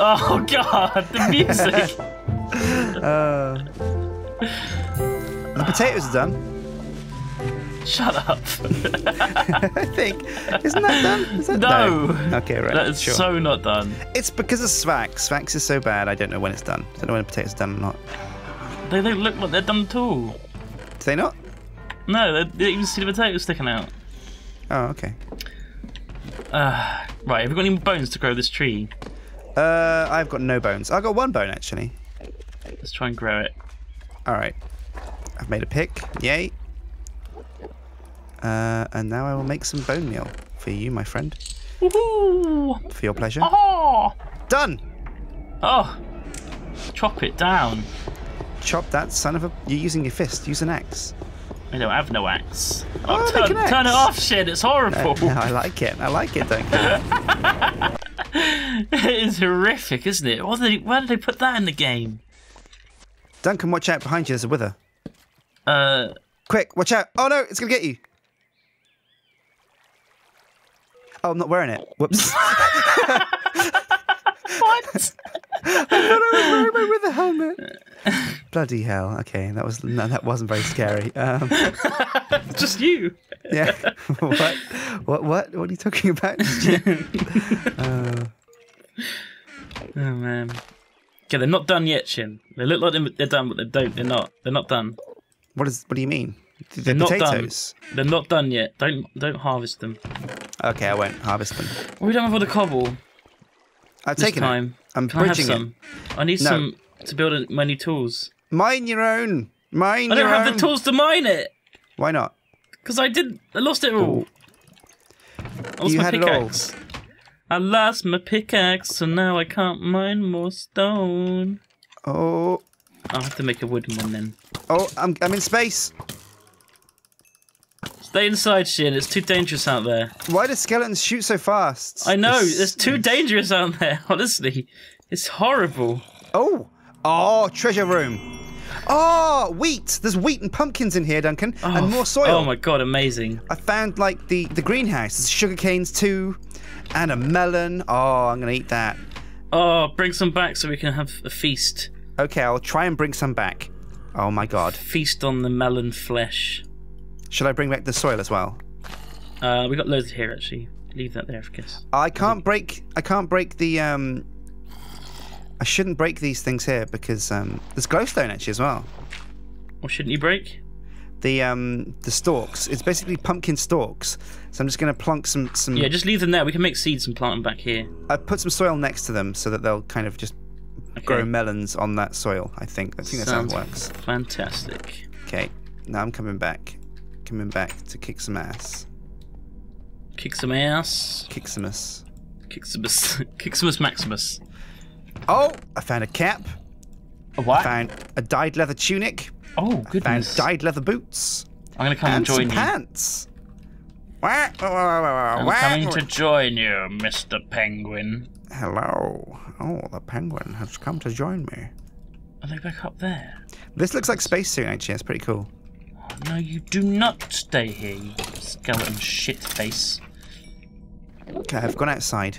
Oh god, the music. Uh, the potatoes are done. Shut up. I think. Isn't that done? Is that No. Okay, right. That is sure. so not done. It's because of Sphax. Sphax is so bad. I don't know when it's done. I don't know when the potatoes are done or not. They don't look like they're done at all. Do they not? No, they they even see the potatoes sticking out. Oh, okay. Uh, right, have we got any bones to grow this tree? Uh, I've got no bones. I've got one bone actually. Let's try and grow it. All right. I've made a pick. Yay. Uh, and now I will make some bone meal for you, my friend, Woohoo! for your pleasure. Oh! Done. Oh! Chop it down. Chop that son of a. You're using your fist. Use an axe. I don't have no axe. Oh, Oh, turn, turn it off, shit. It's horrible. No, I like it. I like it, Duncan. it is horrific, isn't it? What did they, why did they put that in the game? Duncan, watch out behind you. There's a wither. Uh, Quick, watch out. Oh no, it's gonna get you. Oh, I'm not wearing it. Whoops. what? I thought I was wearing my wither helmet. Bloody hell. Okay, that was no, that wasn't very scary. Um, Just you. yeah. what? What? What? What are you talking about? uh, Oh man. Okay, they're not done yet, Sjin. They look like they're- done, but they don't. They're not. They're not done. what is? What do you mean? The They're not potatoes. done. They're not done yet. Don't don't harvest them. Okay, I won't harvest them. We don't have all the cobble I've this taken time. it. I'm Can I have bridging it. I need No. some to build a, my new tools. Mine your own. Mine your own. I don't have own. the tools to mine it Why not? because I did. I lost it all. I lost You my had it all. pickaxe. I lost my pickaxe, so now I can't mine more stone. Oh, I'll have to make a wooden one then. oh, I'm I'm in space. Stay inside, Sjin. It's too dangerous out there. Why do skeletons shoot so fast? I know. It's- It's too dangerous out there. Honestly, it's horrible. Oh, oh, treasure room. Oh, wheat. There's wheat and pumpkins in here, Duncan, and oh, more soil. Oh my god, amazing. I found like the the greenhouse. There's sugar canes too, and a melon. Oh, I'm gonna eat that. Oh, bring some back so we can have a feast. Okay, I'll try and bring some back. Oh my god. Feast on the melon flesh. Should I bring back the soil as well? Uh, we got loads here actually. Leave that there, I guess. I can't break. I can't break the. um I shouldn't break these things here because um there's glowstone actually as well. Or shouldn't you break? The um the stalks. It's basically pumpkin stalks. So I'm just gonna plunk some some. Yeah, just leave them there. We can make seeds and plant them back here. I put some soil next to them so that they'll kind of just Okay. grow melons on that soil. I think. I think that's how it Sounds works. Fantastic. Okay. Now I'm coming back. Coming back to kick some ass. Kick some ass. Kick some ass. Kick some Kick some Maximus. Oh, I found a cap. A what? Found a dyed leather tunic. Oh Found goodness. dyed leather boots. I'm gonna come and and join some you. pants. Wah, wah, wah, wah, I'm coming to join you, Mr. Penguin. Hello. Oh, the penguin has come to join me. Are they back up there? This looks like spacesuit actually. It's pretty cool. No, you do not stay here, you skeleton shit face. Okay, I've gone outside.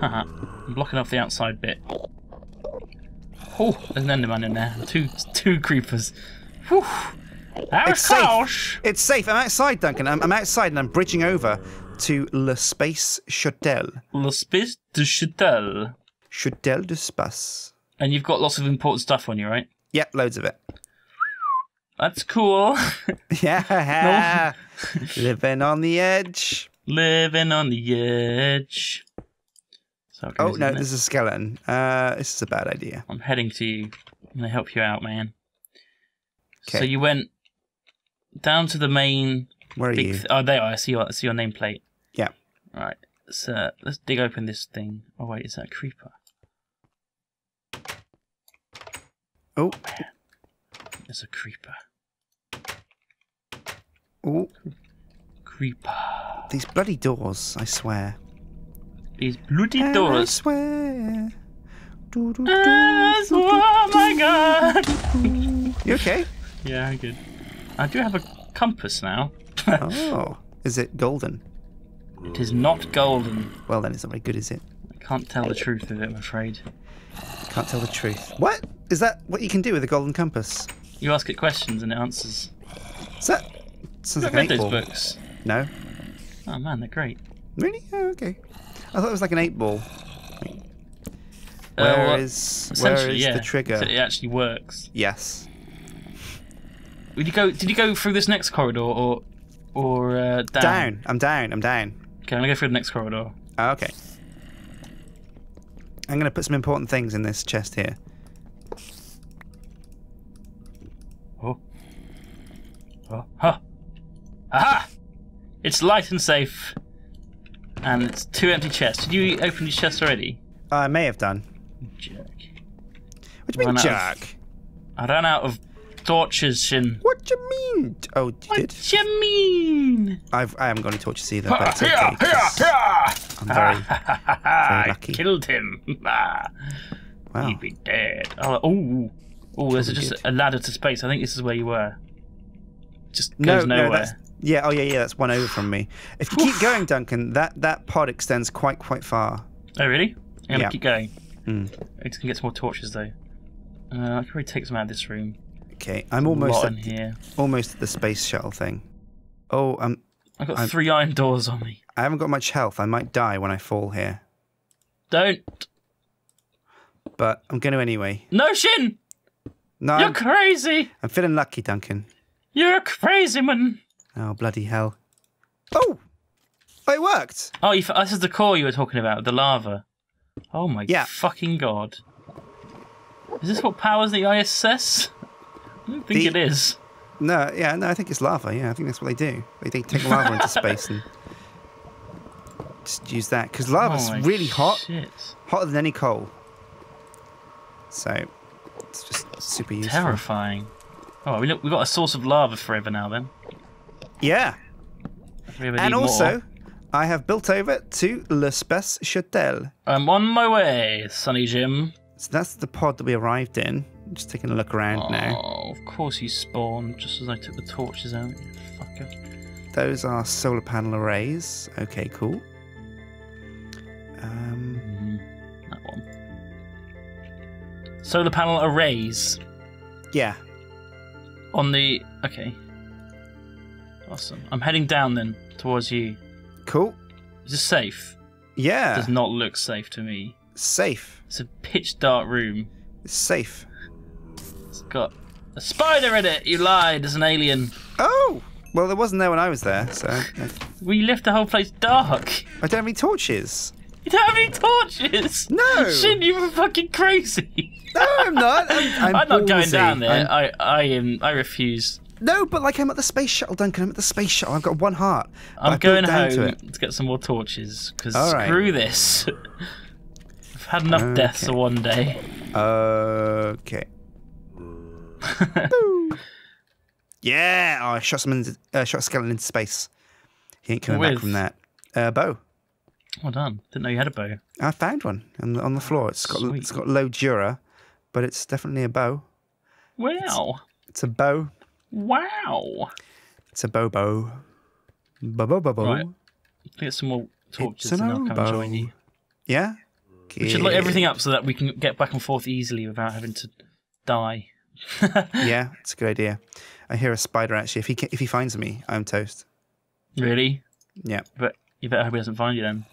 Haha. I'm blocking off the outside bit. Oh, there's an Enderman in there. Two two creepers. Whew. That It's safe. It's safe. I'm outside, Duncan. I'm, I'm outside and I'm bridging over to Le Space Shuttle. L'Espèce de Châtel. Shuttle de Space. And you've got lots of important stuff on you, right? Yep, loads of it. That's cool. Yeah. Living on the edge. Living on the edge. So Oh, no, there's a skeleton. Uh, this is a bad idea. I'm heading to you. I'm gonna help you out, man. So you went down to the main Where are big. you? Th- oh, there. I see your. I see your nameplate. Yeah. Right. So let's dig open this thing. Oh wait, is that a creeper? Oh, There's a creeper. Oh, Creeper. these bloody doors, I swear. These bloody And I swear. Do, do, do, Ah, do, do, oh my god! You okay? Yeah, I'm good. I do have a compass now. Oh, is it golden? it is not golden. Well, then it's not very good, is it? I Can't tell the truth of it, I'm afraid. Can't tell the truth. What? Is that what you can do with a golden compass? You ask it questions and it answers. Is that... Sounds like an read eight those ball. books. No? Oh man, they're great. Really? Oh, okay. I thought it was like an eight ball. Uh, well, is where is yeah. the trigger? So it actually works. Yes. Did you go? Did you go through this next corridor or or uh, down? Down. I'm down. I'm down. Okay, I'm gonna go through the next corridor. Oh, okay. I'm going to put some important things in this chest here. Oh. Oh. Huh. Aha! It's light and safe. And it's two empty chests. Did you open these chests already? I may have done. Jerk. What do you mean, out of- Jack? I ran out of torches, Sjin. What do you mean? Oh, you did? What do you mean? I've, I haven't got any torches either. But it's okay. Here, here, 'cause here! I'm very. I lucky. I killed him. Wow. He'd be dead. Oh, oh, oh there's just good. a ladder to space. I think this is where you were. Just goes no, nowhere. that's yeah. Oh, yeah, yeah. That's one over from me. If you keep going, Duncan, that that pod extends quite quite far. Oh, really? I'm gonna Yeah. keep going. Mm. I just can get some more torches though. Uh, I can probably take some out of this room. Okay, I'm almost at, in here. almost at the space shuttle thing. Oh, um, I've got I'm- three iron doors on me. I haven't got much health. I might die when I fall here, Don't. but I'm going to anyway. No, Sjin! No, You're I'm, crazy! I'm feeling lucky, Duncan. You're a crazy man! Oh bloody hell! Oh, oh it worked. Oh, you, f- oh, this is the core you were talking about, the lava. Oh my Yeah. fucking god. Is this what powers the ISS? I don't think The- it is. No, yeah, no, I think it's lava. Yeah, I think that's what they do. They, they take lava into space and just use that because lava's Holy really hot, Shit. hotter than any coal. So it's just super useful. Terrifying. Oh, we look, we've got a source of lava forever now then. Yeah, and also more. I have built over to L'Espace Châtel. I'm on my way, Sonny Jim. So that's the pod that we arrived in. Just taking a look around now. Oh, of course you spawned just as I took the torches out. You fucker. Those are solar panel arrays. Okay, cool. Um, Mhm, That one. Solar panel arrays yeah. on the. Okay. Awesome. I'm heading down then towards you. Cool. Is this safe? Yeah. It does not look safe to me. Safe. It's a pitch dark room. It's safe. It's got a spider in it. You lied. There's an alien. Oh! Well, there wasn't there when I was there, so uh, We left the whole place dark. I don't have any torches. You don't have any torches. No. Shit, you were fucking crazy. No, I'm not. I'm, I'm, I'm, not going down there. I'm- I, I am. I refuse. No, but like I'm at the space shuttle, Duncan. I'm at the space shuttle. I've got one heart. I'm going home to to, get some more torches because right. screw this. I've had enough deaths for one day. Okay. Yeah. Oh, I shot someone. Into, uh, shot a skeleton into space. He ain't coming back from that. Uh, bow. well done. Didn't know you had a bow. I found one on the, on the floor. It's got Sweet. it's got low dura, but it's definitely a bow. Wow. It's a bow. Wow. It's a bow bow bow. Right. Get some more torches and I'll come join you. Yeah. We should lock everything up so that we can get back and forth easily without having to die. Yeah, it's a good idea. I hear a spider actually. If he ca- if he finds me, I'm toast. Really? Yeah, But you better hope he doesn't find you then.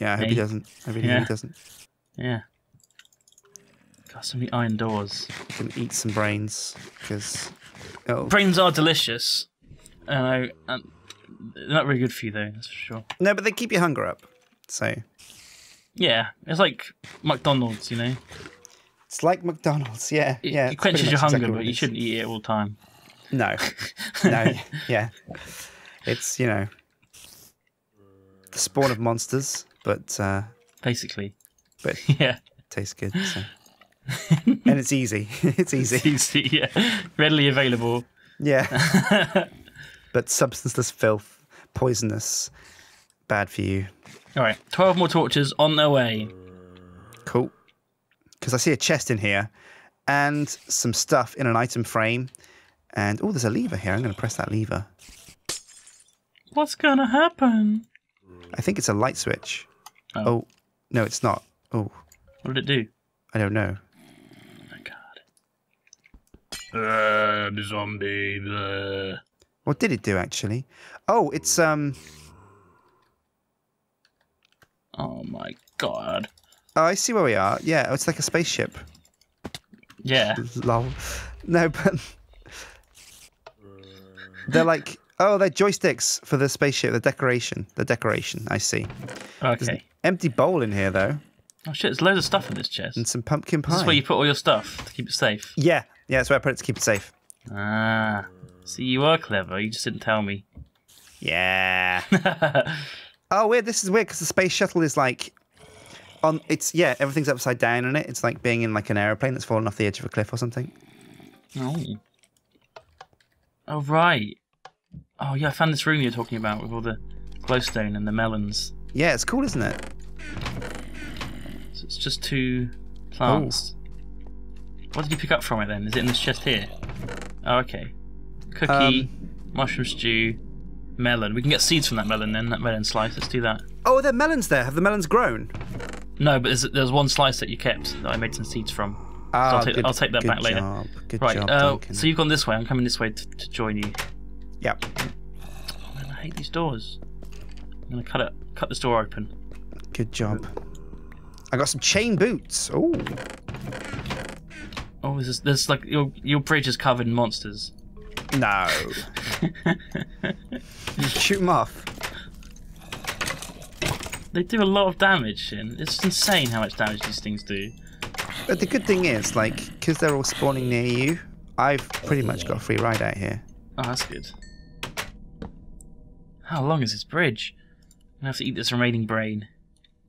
yeah. I hope he doesn't. I really Yeah. hope he doesn't. Yeah. Got so many iron doors. Can eat some brains because. Oh Brains are delicious. And I, and they're not very good for you though, that's for sure. no, but they keep your hunger up. So Yeah, it's like McDonald's, you know. it's like McDonald's. Yeah, It, yeah. it quenches your hunger, exactly but you shouldn't eat it all the time. No, no. yeah, it's you know the spawn of monsters, but uh, Basically. but Yeah. tastes good. So. and it's easy. it's easy. Easy, yeah. Readily available. Yeah. but substanceless filth, poisonous, bad for you. Alright, 12 more torches on their way. Cool. Because I see a chest in here and some stuff in an item frame. And oh, there's a lever here. I'm going to press that lever. What's gonna happen? I think it's a light switch. Oh. Oh, No, it's not. Oh, What did it do? I don't know. Uh, the zombie. Uh. What did it do actually? Oh, it's um. Oh my god. Oh, I see where we are. Yeah, it's like a spaceship. Yeah. Lol. No, but they're like oh, they're joysticks for the spaceship. The decoration. The decoration. I see. Okay. Empty bowl in here though, Oh shit, there's loads of stuff in this chest. and some pumpkin pie. This is where you put all your stuff to keep it safe. Yeah, yeah, that's where I put it to keep it safe. Ah. See, you are clever. You just didn't tell me. Yeah. oh, weird. This is weird because the space shuttle is like on. It's yeah, everything's upside down in it. It's like being in like an airplane that's fallen off the edge of a cliff or something. Oh. Oh, right. Oh, yeah, I found this room you're talking about with all the glowstone and the melons. Yeah, it's cool, isn't it? So it's just two plants. What did you pick up from it then? Is it in this chest here? Oh, okay. Cookie, mushroom stew, melon. We can get seeds from that melon then, that melon slice. Let's do that. Oh, are there melons there. Have the melons grown? No, but there's, there's one slice that you kept that I made some seeds from. Ah, I'll take- I'll take that good back later. job. Good right, job, uh, so you've gone this way. I'm coming this way to, to join you. Yep. Man, I hate these doors. I'm gonna cut it, cut this door open. Good job. I got some chain boots. Oh, Oh, there's, there's like your your bridge is covered in monsters. no. Shoot them off. They do a lot of damage, and it's insane how much damage these things do. But the good thing is, like, because they're all spawning near you, I've pretty much got a free ride out here. Oh, that's good. How long is this bridge? I'm gonna have to eat this remaining brain.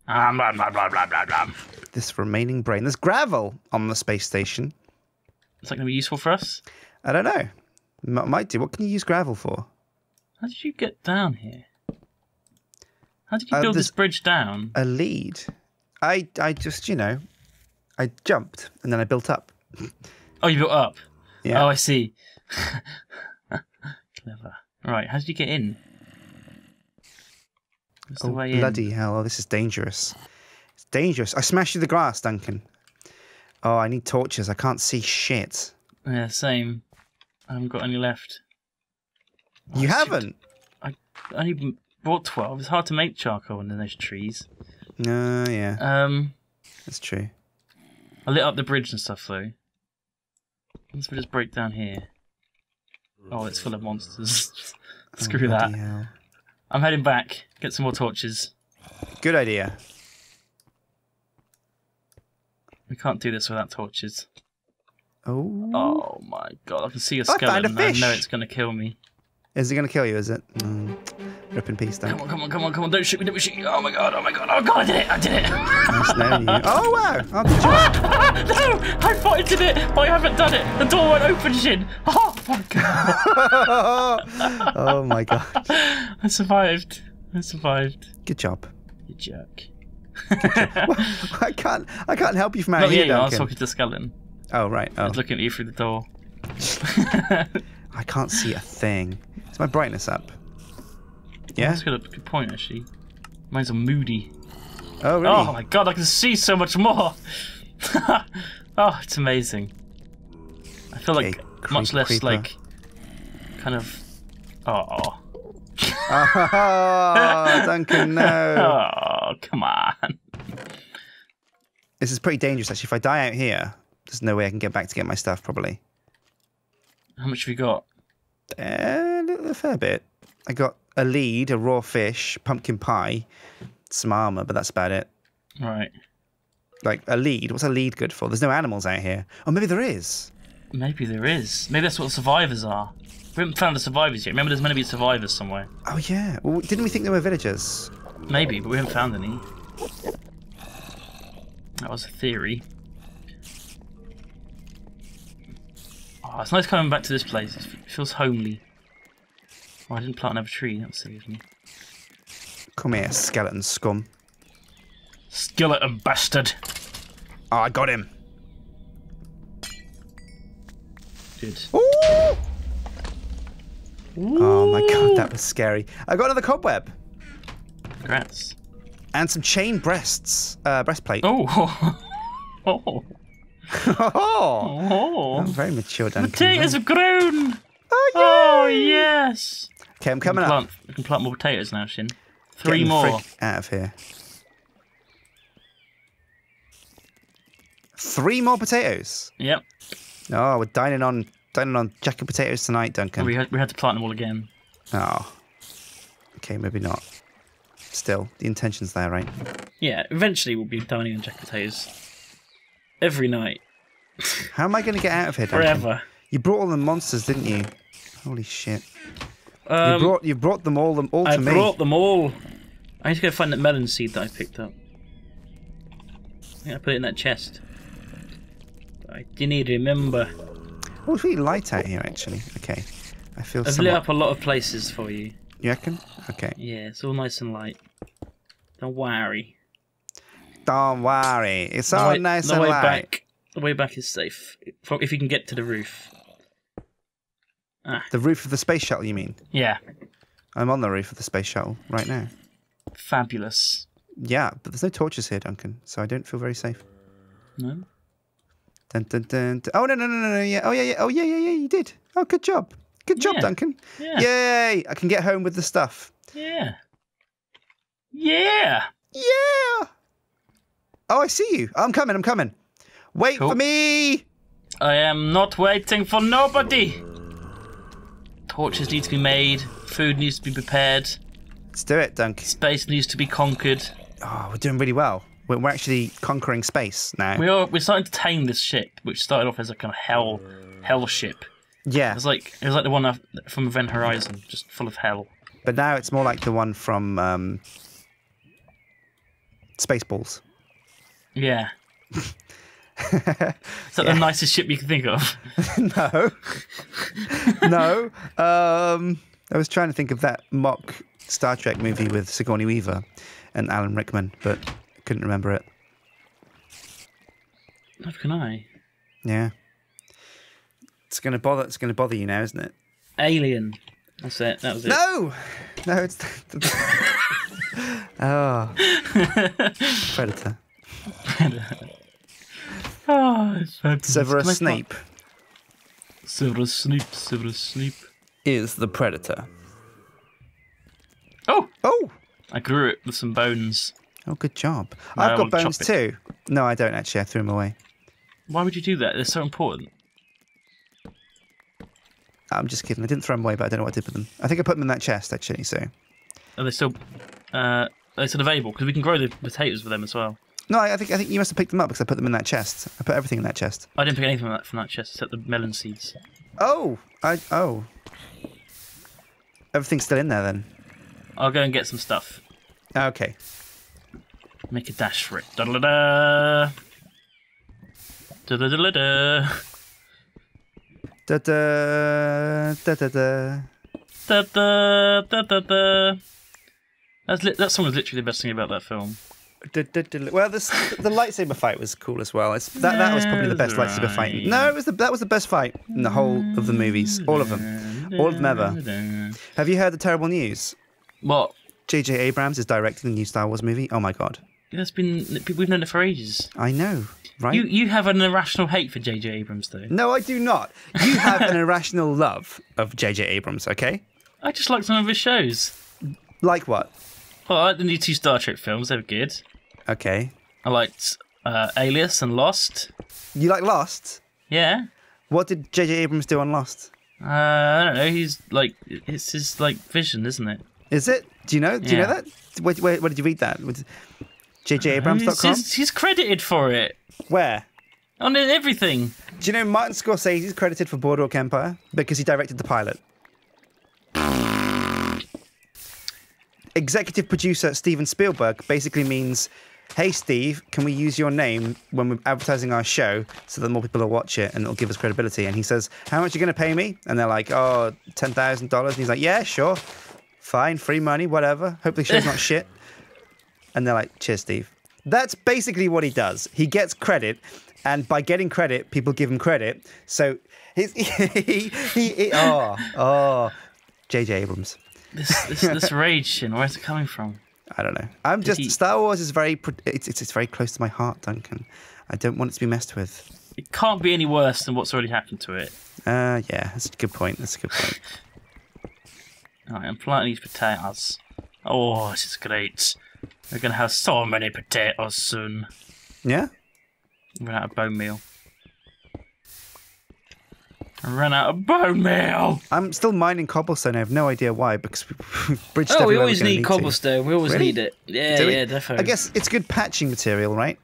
Ah, blah, blah, blah, blah, blah, blah. This remaining brain. There's gravel on the space station. Is that gonna be useful for us? I don't know. M- might do. What can you use gravel for? How did you get down here? How did you Uh, build this this- bridge down? A lead. I I just you know, I jumped and then I built up. Oh, you built up. Yeah. Oh, I see. Clever. Right, how did you get in? Oh way in? bloody hell! Oh, this is dangerous. It's dangerous. I smashed you the grass, Duncan. Oh, I need torches. I can't see shit. Yeah, same. I haven't got any left. Oh, you shoot. haven't? I only b- bought 12. It's hard to make charcoal in those trees. No, yeah, Um, that's true. I lit up the bridge and stuff though. Let's just break down here. Oh, it's full of monsters. Screw Oh, that. hell. I'm heading back. Get some more torches. Good idea. We can't do this without torches. Oh, Oh my god, I can see a I skeleton. I fish. know it's gonna kill me. is it going to kill you? Is it? Mm. Rip in peace, Come on, come on, come on, come on! Don't shoot me! Don't shoot me! Oh my god! Oh my god! Oh god! I did it! I did it! Nice knowing you. Oh wow! Oh, did you? no! I thought I did it, but I haven't done it. The door won't open, Sjin. Oh my god! oh my god! I survived. I survived. Good job. You jerk. I can't. I can't help you from out Not here, you. I was talking to skeleton. Oh right. I Oh, was looking at you through the door. I can't see a thing. Is my brightness up? Yeah. That's got a good point, actually. Mine's a moody. Oh really? Oh my god, I can see so much more. oh, it's amazing. I feel like Okay, much less creeper. like kind of. Oh, oh. Oh, Duncan, no. oh, come on. This is pretty dangerous, actually. If I die out here, there's no way I can get back to get my stuff, probably. How much have you got? Uh, a fair bit. I got a lead, a raw fish, pumpkin pie, some armor, but that's about it. Right. Like, a lead. What's a lead good for? There's no animals out here. Oh, maybe there is. Maybe there is. Maybe that's what survivors are. We haven't found the survivors yet. Remember, there's meant to be survivors somewhere. Oh, yeah. Well, didn't we think there were villagers? Maybe, but we haven't found any. That was a theory. Oh, it's nice coming back to this place. It feels homely. Oh, I didn't plant another tree. That was silly of me. Come here, skeleton scum. Skeleton bastard. Oh, I got him. Good. Ooh! Oh my god, that was scary. I got another cobweb. Congrats. and some chain breasts, uh, breastplate. Oh. oh. Oh, Oh. very mature, Duncan. Potatoes have grown. Oh, Oh yes. Okay, I'm We coming can, up. we can plant more potatoes now, Sjin. Three Getting the more. out of here. Three more potatoes. Yep. Oh, we're dining on dining on jacket potatoes tonight, Duncan. We had we had to plant them all again. Oh. Okay, maybe not. Still, the intention's there, right? Yeah. Eventually, we'll be dining on jack potatoes every night, How am I going to get out of here, Duncan? forever. You brought all the monsters, didn't you? Holy shit! Um, you brought you brought them all them all to me. I brought them all. I need to go find that melon seed that I picked up. I think I put it in that chest. I didn't remember. Oh, it's really light out here, actually. Okay, I feel. I've lit up a lot of places for you. You reckon? Okay. Yeah, it's all nice and light. Don't worry. Don't worry, it's all way- nice the and way light. back. The way back is safe If- you can get to the roof. Ah. The roof of the space shuttle, you mean? Yeah, I'm on the roof of the space shuttle right now. fabulous. Yeah, but there's no torches here, Duncan, so I don't feel very safe. No, dun, dun, dun. Oh no no no no no! Yeah. Oh yeah yeah. Oh yeah yeah yeah. You did. Oh good job. Good job, Yeah. Duncan. yeah, Yay! I can get home with the stuff. yeah, yeah. Yeah. Oh, I see you. I'm coming. I'm coming. Wait Cool. for me. I am not waiting for nobody. Torches need to be made. Food needs to be prepared. Let's do it, Dunk. Space needs to be conquered. Oh, we're doing really well. We're, we're actually conquering space now. We are. We're starting to tame this ship, which started off as a kind of hell, hell ship. yeah, It was like it was like the one from Event Horizon, just full of hell. but now it's more like the one from um, Spaceballs. Yeah. Is that the nicest ship you can think of? no, no. Um, I was trying to think of that mock Star Trek movie with Sigourney Weaver and Alan Rickman, but couldn't remember it. How can I? Yeah, it's gonna bother. It's gonna bother you now, isn't it? Alien. That's it. That was it. No, no, it's. oh, Predator. Oh, it's fabulous. Severus Snape Severus Snape. Severus Snape. is the Predator. Oh, Oh, I grew it with some bones. Oh, good job. No, I've got bones too. No, I don't actually. I threw them away. Why would you do that? They're so important. I'm just kidding. I didn't throw them away, but I don't know what I did with them. I think I put them in that chest actually. So Are they still? Uh, they're still available because we can grow the potatoes with them as well. no, I I think I think you must have picked them up because I put them in that chest. I put everything in that chest. I didn't pick anything from that from that chest except the melon seeds. Oh, I oh. Everything's still in there then. I'll go and get some stuff. Okay. Make a dash for it. Da da da. Da da da da. Da da da da da. Da da da da da. That's li- that song was literally the best thing about that film. Da, da, da. Well, this, the lightsaber fight was cool as well. It's, that that was probably the best That's lightsaber fight. No, it was the that was the best fight in the whole of the movies, all of them. All of them ever. Have you heard the terrible news? What? J.J. Abrams is directing the new Star Wars movie. Oh my god! That's been we've known it for ages. I know, right? You you have an irrational hate for J.J. Abrams though. No, I do not. You have an irrational love of J.J. Abrams. Okay, I just like some of his shows. like what? Well, I like the new two Star Trek films. They were good. Okay, I liked uh, Alias and Lost. you like Lost? Yeah. What did J.J. Abrams do on Lost? Uh, I don't know. He's like it's his like vision, isn't it? Is it? Do you know? Do you know that? Where, where, where did you read that? Was it He's, JJAbrams.com? he's, he's credited for it Where? on everything. Do you know Martin Scorsese is credited for Boardwalk Empire because he directed the pilot? Executive producer Steven Spielberg basically means, "Hey Steve, can we use your name when we're advertising our show so that more people will watch it and it'll give us credibility?" And he says, "How much are you going to pay me?" And they're like, "Oh, ten thousand dollars." And he's like, "Yeah, sure, fine, free money, whatever. Hopefully, the show's not shit." And they're like, "Cheers, Steve." That's basically what he does. He gets credit, and by getting credit, people give him credit. So his, he, he, he, oh, oh, J.J. Abrams. This this, this rage, Sjin, where's it coming from? I don't know. I'm just he- Star Wars is very, it's, it's, it's very close to my heart, Duncan. I don't want it to be messed with. It can't be any worse than what's already happened to it. Uh, yeah, that's a good point. That's a good point. Alright, I'm planting these potatoes. Oh, this is great. We're gonna have so many potatoes soon. Yeah. Run out of bone meal. I ran out of bone meal. I'm still mining cobblestone. I have no idea why because we bridged Oh, we always we're gonna need to. cobblestone. We always Really? need it. Yeah, Do we? yeah, definitely. I guess it's good patching material, right?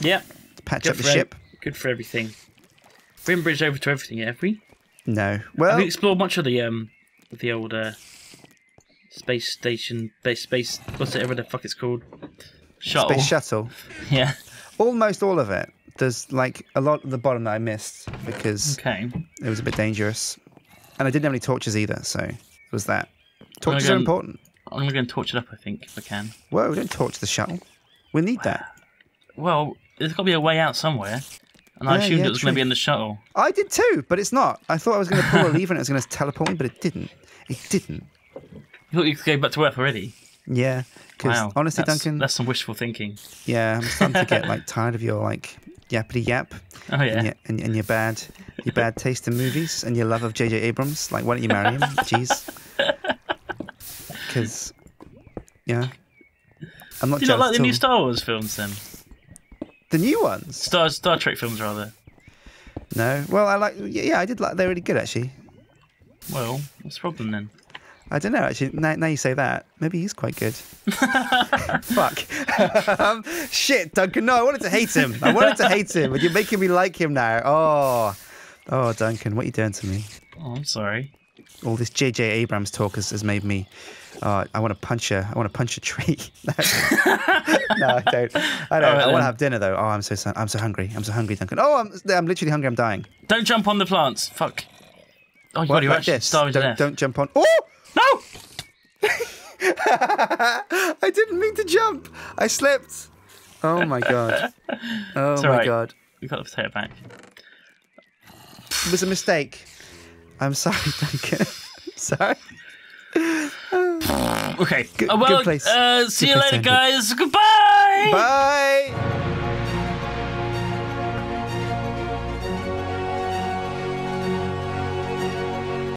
Yeah. To patch Good up the for ev- ship. Good for everything. We haven't bridged over to everything yet, have we? No. Have Well, we explored much of the um the old uh, space station base space what's it whatever the fuck it's called? Shuttle. space shuttle. yeah. Almost all of it. There's like a lot at the bottom that I missed because Okay. it was a bit dangerous, and I didn't have any torches either. So it was that. Torches are important. I'm gonna go and torch it up I think if I can. Whoa! Don't torch the shuttle. We need that. Well, there's gotta be a way out somewhere. And I assumed yeah, it was gonna be in the shuttle. I did too, but it's not. I thought I was going to pull a lever and it was going to teleport me, but it didn't. It didn't. You thought you could go back to Earth already? Yeah. Because Wow. honestly, that's, Duncan, That's some wishful thinking. yeah, I'm starting to get like tired of your like yappity yap Oh yeah. and, your, and, and your bad your bad taste in movies and your love of J.J. Abrams. Like, why don't you marry him? Jeez. Because, yeah, I'm not Do you not like the new. Star Wars films then? The new ones? Star Star Trek films rather. No. Well, I like. Yeah, I did like. They're really good actually. Well, what's the problem then? I don't know actually. Now, now you say that, maybe he's quite good. Fuck. um, shit, Duncan. No, I wanted to hate him. I wanted to hate him, but you're making me like him now. Oh, oh, Duncan, what are you doing to me? Oh, I'm sorry. All this J.J. Abrams talk has, has made me. Uh, I want to punch a. I want to punch a tree. no, I don't. I don't. Right, I want to have dinner though. Oh, I'm so I'm so hungry. I'm so hungry, Duncan. Oh, I'm I'm literally hungry. I'm dying. Don't jump on the plants. Fuck. Oh, you What, like this? Don't, don't jump on. Oh! No! I didn't mean to jump. I slipped. Oh my god. Oh It's my alright. god. We got the potato back. It was a mistake. I'm sorry, Duncan. sorry. Okay. Good- Uh, well, good place. Uh, see Good you place later, guys. Goodbye. Bye.